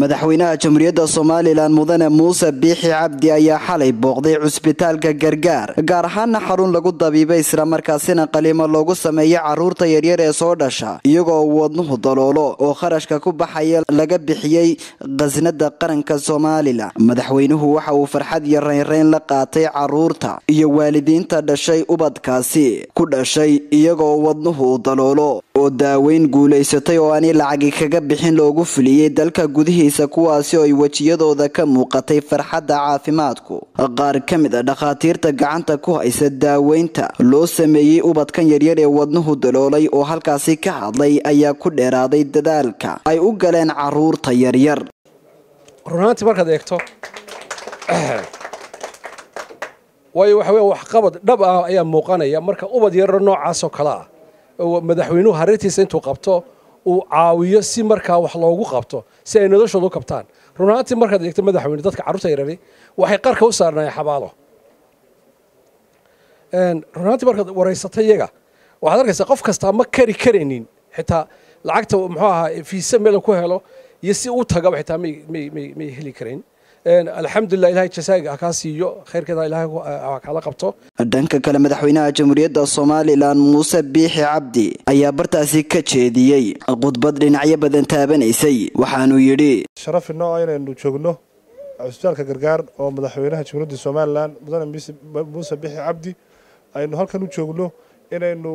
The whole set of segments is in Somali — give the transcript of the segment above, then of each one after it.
madaxweynaha jamhuuriyadda somalilan mudane muuse biixi cabdi ayaa xalay booqday cusbitaalka gargaar gaar ahaana xarun lagu dabiibay islamarkaasina qaliimo loogu sameeyo carruurta yaryar ee soo dhasha iyagoo wadnuhu daloolo oo kharashka ku baxaya laga bixiyey khasnada qaranka somalilan madaxweynuhu waxa uu farxad iyo raynrayn la qaatay carruurta iyo waalidiinta dhashay ubadkaasi ku dhashay iyagoo wadnuhu daloolo oo daaweyn guulaysatay oo aanay lacagi kaga bixin loogu fuliyey dalka gudihiisa kuwaasi oo ay wejiyadooda ka muuqatay farxadda caafimaadku. Qaar ka mid a dhakhaatiirta gacanta ku haysa daaweynta loo sameeyey ubadkan yaryar ee wadnuhu daloolay oo halkaasi ka hadlay ayaa ku dheeraaday dadaalka ay u galeen carruurta yaryar. Runaantii markaad eegto waayo waxa waxqabad dhab ah ayaa muuqanaya. Marka ubad yararo noocaasoo kale ah madaxweynuhu harintiisa intuu qabto uu caawiyo si markaa wax loogu qabto si ay noloshooda u qabtaan runaantii markaad eegto madaxweyne dadka carruurta yarari waxay qarka u saarnaayeen xabaalo. Runaantii markaad waraysata iyaga. Waxaad arkaysaa qof kastaa ma kari karaynin. Xitaa lacagta muxuu ahaa fiisa meel ku helo iyo si u tagaba xitaa may heli karayn alxamdulilah ilahay jasaaga ha kaa siiyo. Khayrkeeda ilahay kala qabto. Dhanka kale madaxweynaha jamhuuriyadda somalilan muuse biixi cabdi ayaa bartaasi ka jeediyey. Khudbad dhinacyo badan taabanaysay waxaanuu yidhi sharaf inoo inaynu joogno. Cusbitaalka gargaar oo madaxweynaha jamhuuriyadda somalilan mudane muuse biixi cabdi aynu halkan u joogno inaynu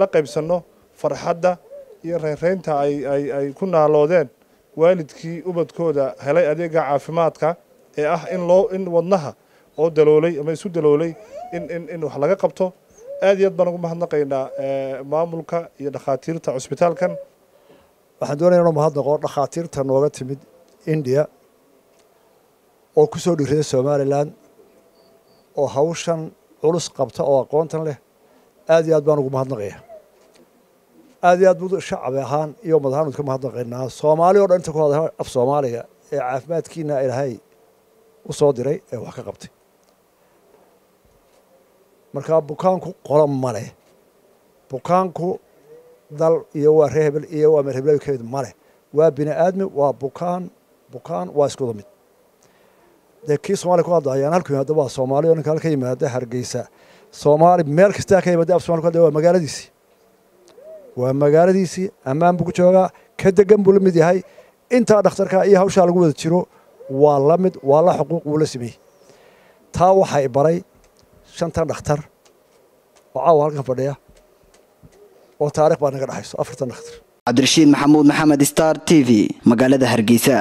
la qaybsanno farxadda iyo reynreynta ay ku naaloodeen. Waalidkii ubadkooda helay adeega caafimaadka ee ah in loo in wadnaha oo daloolay ama isu daloolay in in in wax laga qabto. Aad iyo aad baan ugu mahadnaqaynaa maamulka iyo dhakhaatiirta cusbitaalkan. Waxaan doonaya inuu mahadnaqo dhakhaatiirta nooga timid indiya oo ku soo dhiirada somalilan oo hawshan culus qabta oo aqoontan leh. Aad iyo aad baan ugu mahadnaqaya aad iyo aad buu shacbi ahaan iyo umad ahaan udka mahadnaqaynaa. Soomaali o dhan inta ku hadla af soomaaliga ee caafimaadkiina ilaahay u soo diray ee wax ka qabtay. Markaa bukaanku qola ma leh. Bukaanku dal iyo waa ree iyo waa meer heblawi ka mid ma leh. Waa bini aadmi waa bukaan bukaan waa iskuda mid. Dee kii soomaliya ku hadlayaan halku yimaada waa soomaali ninka halka yimaada hargeysa. Soomaali meel kastaa ka yimaada af somali ku hadlaya waa magaaladiisii waa magaaladiisii ammaan buu ku joogaa ka degan buu la mid yahay. Intaa dhakhtarka iyo hawshaa lagu wada jiro waa la mid waa la xuquuq wuu la sameeyey. Taa waxay baray shantan dhakhtar oo caawa halkan fadhiya oo taarikh baa naga dhexayso afartan dhakhtar. Cabdirashiid maxamuud maxamed star t v magaalada hargeysa